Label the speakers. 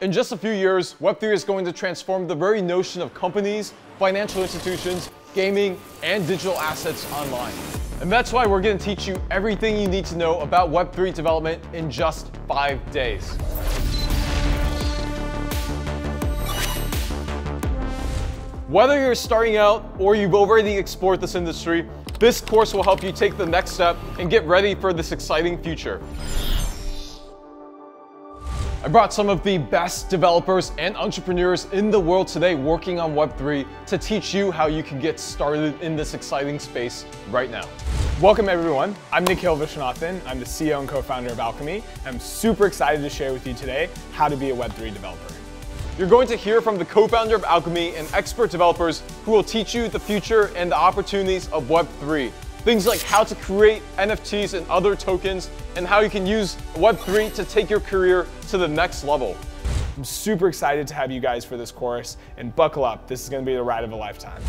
Speaker 1: In just a few years, Web3 is going to transform the very notion of companies, financial institutions, gaming, and digital assets online. And that's why we're going to teach you everything you need to know about Web3 development in just five days. Whether you're starting out or you've already explored this industry, this course will help you take the next step and get ready for this exciting future. I brought some of the best developers and entrepreneurs in the world today working on Web3 to teach you how you can get started in this exciting space right now.
Speaker 2: Welcome everyone. I'm Nikil Viswanathan. I'm the CEO and co-founder of Alchemy. I'm super excited to share with you today how to be a Web3 developer.
Speaker 1: You're going to hear from the co-founder of Alchemy and expert developers who will teach you the future and the opportunities of Web3. Things like how to create NFTs and other tokens, and how you can use Web3 to take your career to the next level.
Speaker 2: I'm super excited to have you guys for this course, and buckle up, this is gonna be the ride of a lifetime.